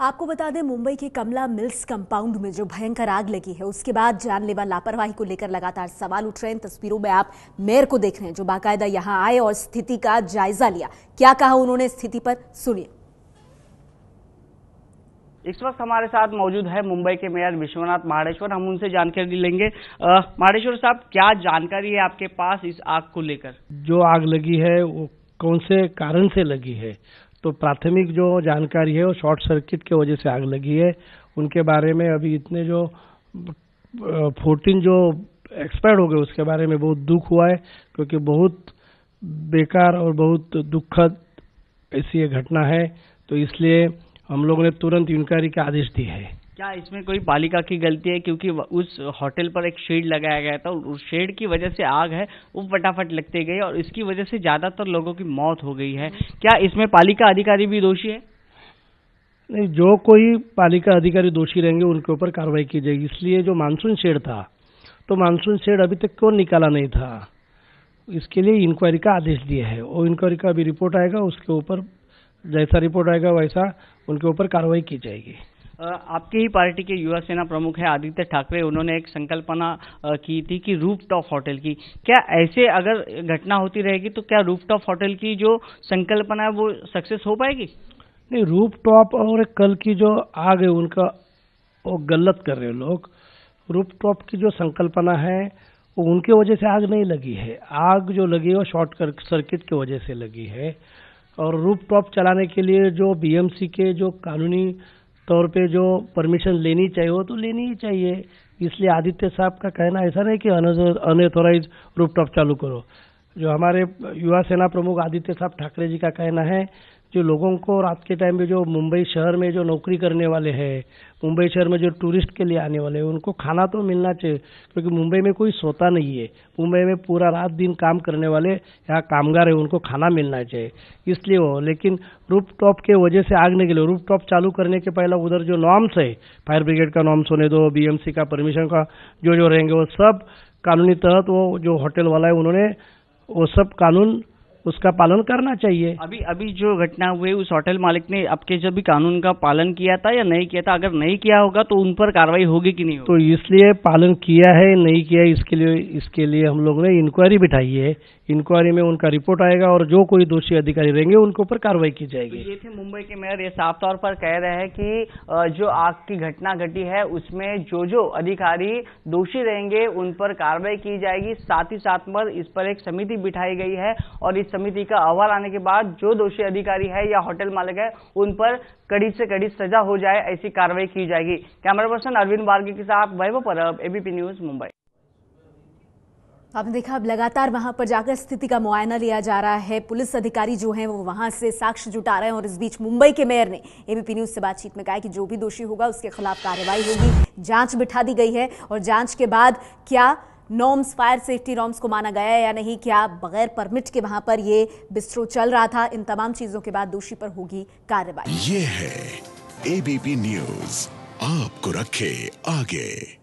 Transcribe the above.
आपको बता दें मुंबई के कमला मिल्स कंपाउंड में जो भयंकर आग लगी है उसके बाद जानलेवा लापरवाही को लेकर लगातार सवाल उठ रहे हैं। तस्वीरों में आप मेयर को देख रहे हैं जो बाकायदा यहाँ आए और स्थिति का जायजा लिया। क्या कहा उन्होंने स्थिति पर? सुनिए। इस वक्त हमारे साथ मौजूद है मुंबई के मेयर विश्वनाथ महाडेश्वर हम उनसे जानकारी लेंगे। महाडेश्वर साहब क्या जानकारी है आपके पास इस आग को लेकर? जो आग लगी है वो कौन से कारण से लगी है? तो प्राथमिक जो जानकारी है वो शॉर्ट सर्किट के वजह से आग लगी है। उनके बारे में अभी इतने जो फोर्टीन जो एक्सपायर्ड हो गए, उसके बारे में बहुत दुख हुआ है, क्योंकि बहुत बेकार और बहुत दुखद ऐसी घटना है। तो इसलिए हम लोगों ने तुरंत इंक्वायरी के आदेश दिए हैं। क्या इसमें कोई पालिका की गलती है? क्योंकि उस होटल पर एक शेड लगाया गया था, उस शेड की वजह से आग है, वो फटाफट लगते गई और इसकी वजह से ज़्यादातर लोगों की मौत हो गई है। क्या इसमें पालिका अधिकारी भी दोषी है? नहीं, जो कोई पालिका अधिकारी दोषी रहेंगे, उनके ऊपर कार्रवाई की जाएगी। इसलिए जो मानसून शेड था तो मानसून शेड अभी तक क्यों निकाला नहीं था? इसके लिए इंक्वायरी का आदेश दिया है। वो इंक्वायरी का अभी रिपोर्ट आएगा, उसके ऊपर जैसा रिपोर्ट आएगा, वैसा उनके ऊपर कार्रवाई की जाएगी। आपकी ही पार्टी के युवा सेना प्रमुख है आदित्य ठाकरे। उन्होंने एक संकल्पना की थी कि रूफ टॉप होटल की। क्या ऐसे अगर घटना होती रहेगी तो क्या रूफ टॉप होटल की जो संकल्पना है, वो सक्सेस हो पाएगी? नहीं रूफ टॉप और कल की जो आग है, उनका वो गलत कर रहे लोग। रूफ टॉप की जो संकल्पना है, वो उनके वजह से आग नहीं लगी है। आग जो लगी है, वो शॉर्ट सर्किट की वजह से लगी है। और रूफ टॉप चलाने के लिए जो बीएमसी के जो कानूनी तौर पे जो परमिशन लेनी चाहिए वो तो लेनी ही चाहिए। इसलिए आदित्य साहब का कहना ऐसा नहीं कि अनऑथोराइज रूपटॉप चालू करो। जो हमारे युवा सेना प्रमुख आदित्य साहब ठाकरे जी का कहना है जो लोगों को रात के टाइम में जो मुंबई शहर में जो नौकरी करने वाले हैं, मुंबई शहर में जो टूरिस्ट के लिए आने वाले हैं, उनको खाना तो मिलना चाहिए, क्योंकि मुंबई में कोई सोता नहीं है। मुंबई में पूरा रात दिन काम करने वाले, यहाँ कामगार है, उनको खाना मिलना चाहिए। इसलिए वो, लेकिन रूप टॉप के वजह से आग गए रूप टॉप चालू करने के पहले उधर जो नॉर्म्स है फायर ब्रिगेड का नॉर्म्स होने दो बीएमसी का परमिशन का जो जो रहेंगे, वो सब कानूनी तहत वो जो होटल वाला है, उन्होंने वो सब कानून उसका पालन करना चाहिए अभी अभी जो घटना हुई उस होटल मालिक ने आपके जब भी कानून का पालन किया था या नहीं किया था अगर नहीं किया होगा तो उन पर कार्रवाई होगी कि नहीं होगी? तो इसलिए पालन किया है नहीं किया इसके लिए इसके लिए हम लोग ने इंक्वायरी बिठाई है इंक्वायरी में उनका रिपोर्ट आएगा और जो कोई दोषी अधिकारी रहेंगे उनके ऊपर कार्रवाई की जाएगी। तो ये थे मुंबई के मेयर ये साफ़ तौर पर कह रहे हैं कि जो आग की घटना घटी है उसमें जो जो अधिकारी दोषी रहेंगे उन पर कार्रवाई की जाएगी। साथ ही साथ पर इस पर एक समिति बिठाई गई है और इस समिति का अहवाल आने के बाद जो दोषी अधिकारी है या होटल मालिक है उन पर कड़ी से कड़ी सजा हो जाए ऐसी कार्रवाई की जाएगी। कैमरा पर्सन अरविंद बार्गे के साथ वैभव परब एबीपी न्यूज़ मुंबई। आपने देखा, अब लगातार वहाँ पर जाकर स्थिति का मुआयना लिया जा रहा है। पुलिस अधिकारी जो हैं, वो वहाँ से साक्ष्य जुटा रहे हैं और इस बीच मुंबई के मेयर ने एबीपी न्यूज़ से बातचीत में कहा कि जो भी दोषी होगा, उसके खिलाफ कार्रवाई होगी। जाँच बिठा दी गई है और जाँच के बाद क्या नॉर्म्स, फायर सेफ्टी नॉर्म्स को माना गया है या नहीं, क्या बगैर परमिट के वहाँ पर ये बिस्ट्रो चल रहा था, इन तमाम चीज़ों के बाद दोषी पर होगी कार्रवाई। ये है एबीपी न्यूज़। आपको रखे आगे।